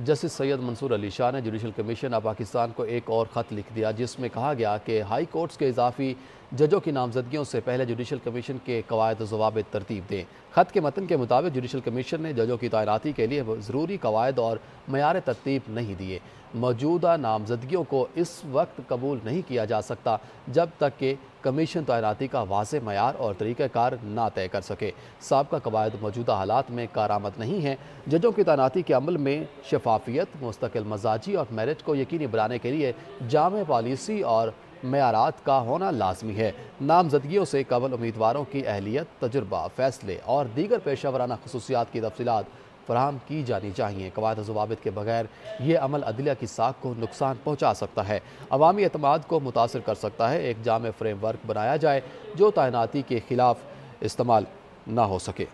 Justice Syed Mansoor Ali Shah ने judicial commission of Pakistan को एक और ख़त लिख दिया, जिसमें कहा गया कि हाई कोर्ट्स के इजाफी जजों की नामजदगियों से पहले जुडिशल कमीशन के कवायद जवाब तरतीब दें। ख़त के मतन के मुताबिक जुडिशल कमीशन ने जजों की तैनाती के लिए ज़रूरी कवायद और मैार तरतीब नहीं दिए। मौजूदा नामजदगियों को इस वक्त कबूल नहीं किया जा सकता, जब तक कि कमीशन तैनाती का वाज मैार और तरीक़ार ना तय कर सके। सबका कवायद मौजूदा हालात में कारामद नहीं है। जजों की तैनाती के अमल में शफाफियत, मुस्तकिल मजाजी और मेरिट को यकीनी बनाने के लिए जाम पॉलिसी और मैारात का होना लाजमी है। नामजदगियों से कबल उम्मीदवारों की अहलियत, तजुर्बा, फैसले और दीगर पेशा वराना खसूसियात की तफसीत फराम की जानी चाहिए। कवायद जवाब के बगैर ये अमल अदलिया की साख को नुकसान पहुँचा सकता है। अवामी अतमाद को मुतासर कर सकता है एक जाम फ्रेम वर्क बनाया जाए जो तैनाती के ख़िलाफ़ इस्तेमाल ना हो सके।